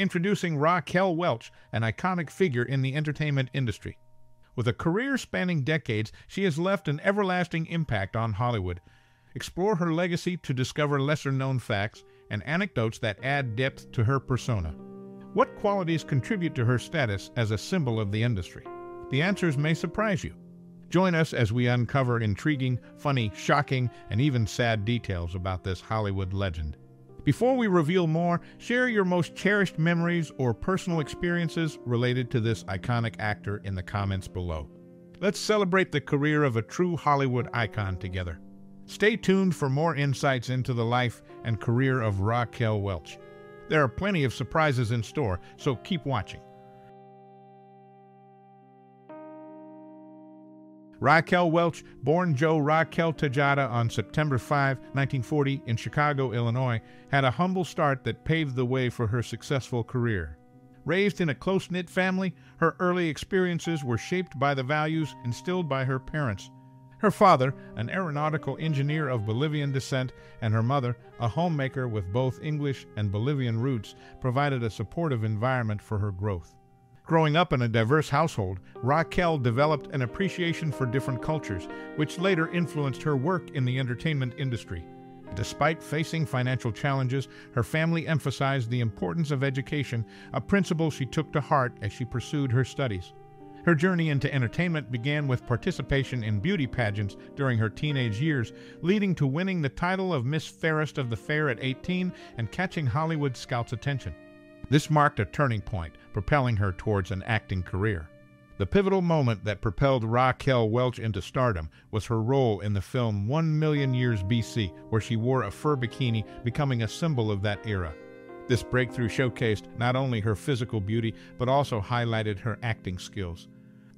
Introducing Raquel Welch, an iconic figure in the entertainment industry. With a career spanning decades, she has left an everlasting impact on Hollywood. Explore her legacy to discover lesser known facts and anecdotes that add depth to her persona. What qualities contribute to her status as a symbol of the industry? The answers may surprise you. Join us as we uncover intriguing, funny, shocking, and even sad details about this Hollywood legend. Before we reveal more, share your most cherished memories or personal experiences related to this iconic actor in the comments below. Let's celebrate the career of a true Hollywood icon together. Stay tuned for more insights into the life and career of Raquel Welch. There are plenty of surprises in store, so keep watching. Raquel Welch, born Jo Raquel Tejada on September 5, 1940, in Chicago, Illinois, had a humble start that paved the way for her successful career. Raised in a close knit family, her early experiences were shaped by the values instilled by her parents. Her father, an aeronautical engineer of Bolivian descent, and her mother, a homemaker with both English and Bolivian roots, provided a supportive environment for her growth. Growing up in a diverse household, Raquel developed an appreciation for different cultures, which later influenced her work in the entertainment industry. Despite facing financial challenges, her family emphasized the importance of education, a principle she took to heart as she pursued her studies. Her journey into entertainment began with participation in beauty pageants during her teenage years, leading to winning the title of Miss Fairest of the Fair at 18 and catching Hollywood scouts' attention. This marked a turning point, propelling her towards an acting career. The pivotal moment that propelled Raquel Welch into stardom was her role in the film One Million Years BC, where she wore a fur bikini, becoming a symbol of that era. This breakthrough showcased not only her physical beauty, but also highlighted her acting skills.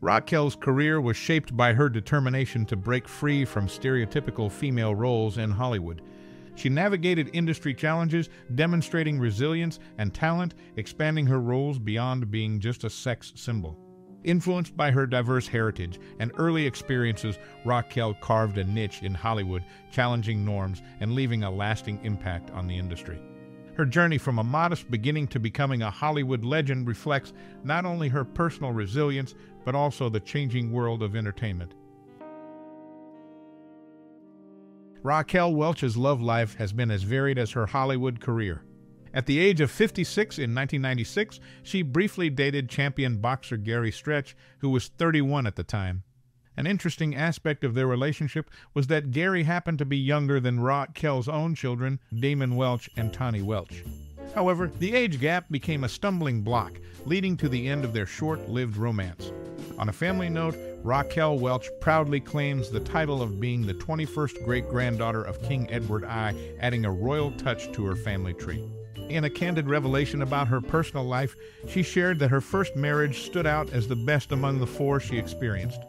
Raquel's career was shaped by her determination to break free from stereotypical female roles in Hollywood. She navigated industry challenges, demonstrating resilience and talent, expanding her roles beyond being just a sex symbol. Influenced by her diverse heritage and early experiences, Raquel carved a niche in Hollywood, challenging norms and leaving a lasting impact on the industry. Her journey from a modest beginning to becoming a Hollywood legend reflects not only her personal resilience, but also the changing world of entertainment. Raquel Welch's love life has been as varied as her Hollywood career. At the age of 56 in 1996, she briefly dated champion boxer Gary Stretch, who was 31 at the time. An interesting aspect of their relationship was that Gary happened to be younger than Raquel's own children, Damon Welch and Tawny Welch. However, the age gap became a stumbling block, leading to the end of their short lived romance. On a family note, Raquel Welch proudly claims the title of being the 21st great granddaughter of King Edward I, adding a royal touch to her family tree. In a candid revelation about her personal life, she shared that her first marriage stood out as the best among the four she experienced.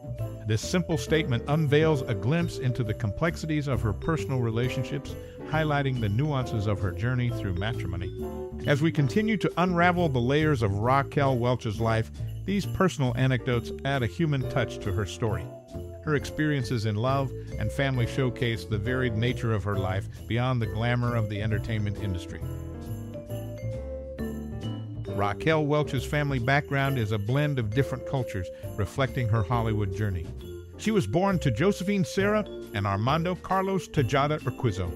This simple statement unveils a glimpse into the complexities of her personal relationships, highlighting the nuances of her journey through matrimony. As we continue to unravel the layers of Raquel Welch's life, these personal anecdotes add a human touch to her story. Her experiences in love and family showcase the varied nature of her life beyond the glamour of the entertainment industry. Raquel Welch's family background is a blend of different cultures, reflecting her Hollywood journey. She was born to Josephine Sarah and Armando Carlos Tejada Urquizo.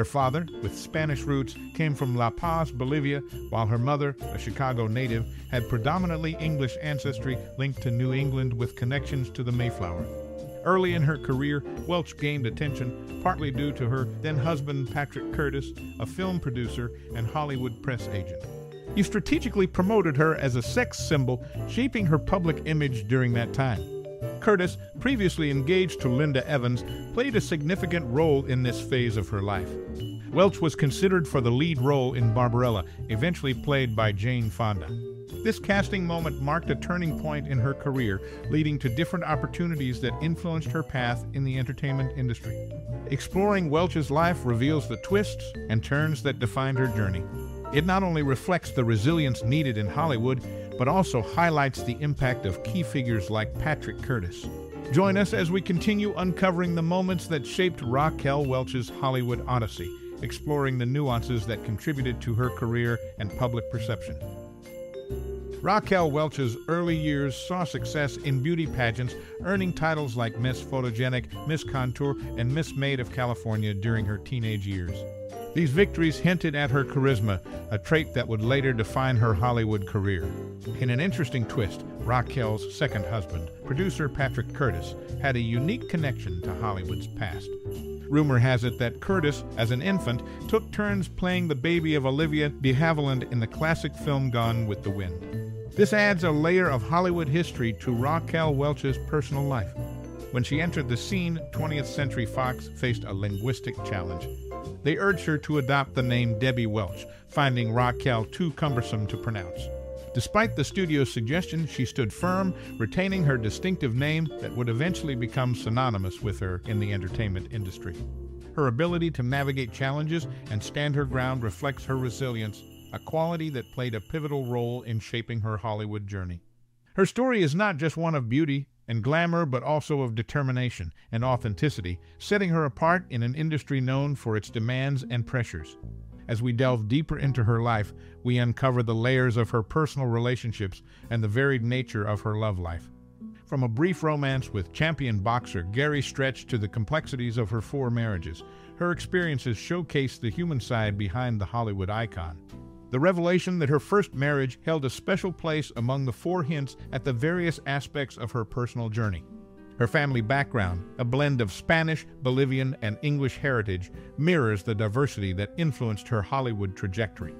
Her father, with Spanish roots, came from La Paz, Bolivia, while her mother, a Chicago native, had predominantly English ancestry linked to New England with connections to the Mayflower. Early in her career, Welch gained attention, partly due to her then husband Patrick Curtis, a film producer and Hollywood press agent. He strategically promoted her as a sex symbol, shaping her public image during that time. Curtis, previously engaged to Linda Evans, played a significant role in this phase of her life. Welch was considered for the lead role in Barbarella, eventually played by Jane Fonda. This casting moment marked a turning point in her career, leading to different opportunities that influenced her path in the entertainment industry. Exploring Welch's life reveals the twists and turns that defined her journey. It not only reflects the resilience needed in Hollywood, but also highlights the impact of key figures like Patrick Curtis. Join us as we continue uncovering the moments that shaped Raquel Welch's Hollywood odyssey, exploring the nuances that contributed to her career and public perception. Raquel Welch's early years saw success in beauty pageants, earning titles like Miss Photogenic, Miss Contour, and Miss Maid of California during her teenage years. These victories hinted at her charisma, a trait that would later define her Hollywood career. In an interesting twist, Raquel's second husband, producer Patrick Curtis, had a unique connection to Hollywood's past. Rumor has it that Curtis, as an infant, took turns playing the baby of Olivia de Havilland in the classic film Gone with the Wind. This adds a layer of Hollywood history to Raquel Welch's personal life. When she entered the scene, 20th Century Fox faced a linguistic challenge. They urged her to adopt the name Debbie Welch, finding Raquel too cumbersome to pronounce. Despite the studio's suggestion, she stood firm, retaining her distinctive name that would eventually become synonymous with her in the entertainment industry. Her ability to navigate challenges and stand her ground reflects her resilience, a quality that played a pivotal role in shaping her Hollywood journey. Her story is not just one of beauty, and glamour, but also of determination and authenticity, setting her apart in an industry known for its demands and pressures. As we delve deeper into her life, we uncover the layers of her personal relationships and the varied nature of her love life. From a brief romance with champion boxer Gary Stretch to the complexities of her four marriages, her experiences showcase the human side behind the Hollywood icon. The revelation that her first marriage held a special place among the four hints at the various aspects of her personal journey. Her family background, a blend of Spanish, Bolivian, and English heritage, mirrors the diversity that influenced her Hollywood trajectory.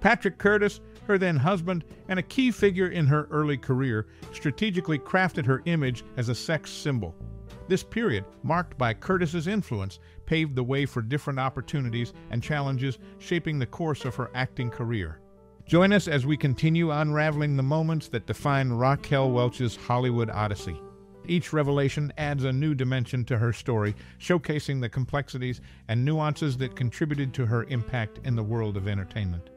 Patrick Curtis, her then husband, and a key figure in her early career, strategically crafted her image as a sex symbol. This period, marked by Curtis's influence, paved the way for different opportunities and challenges, shaping the course of her acting career. Join us as we continue unraveling the moments that define Raquel Welch's Hollywood Odyssey. Each revelation adds a new dimension to her story, showcasing the complexities and nuances that contributed to her impact in the world of entertainment.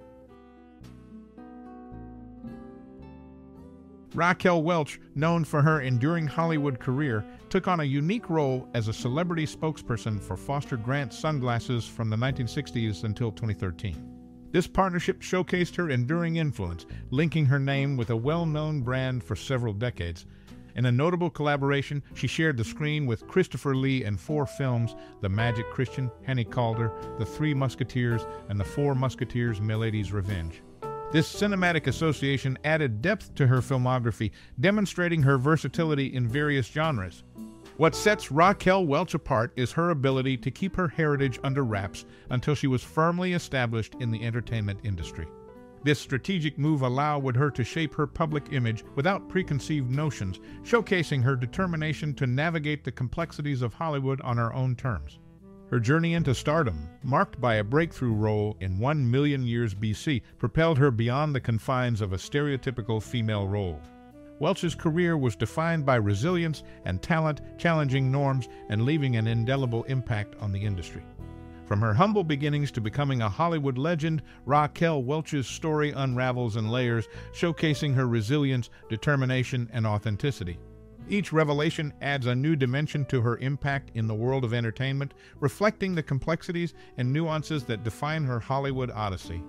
Raquel Welch, known for her enduring Hollywood career, took on a unique role as a celebrity spokesperson for Foster Grant sunglasses from the 1960s until 2013. This partnership showcased her enduring influence, linking her name with a well known brand for several decades. In a notable collaboration, she shared the screen with Christopher Lee in four films The Magic Christian, Hannie Caulder, The Three Musketeers, and The Four Musketeers Milady's Revenge. This cinematic association added depth to her filmography, demonstrating her versatility in various genres. What sets Raquel Welch apart is her ability to keep her heritage under wraps until she was firmly established in the entertainment industry. This strategic move allowed her to shape her public image without preconceived notions, showcasing her determination to navigate the complexities of Hollywood on her own terms. Her journey into stardom, marked by a breakthrough role in 1 million years BC, propelled her beyond the confines of a stereotypical female role. Welch's career was defined by resilience and talent, challenging norms, and leaving an indelible impact on the industry. From her humble beginnings to becoming a Hollywood legend, Raquel Welch's story unravels in layers, showcasing her resilience, determination, and authenticity. Each revelation adds a new dimension to her impact in the world of entertainment, reflecting the complexities and nuances that define her Hollywood odyssey.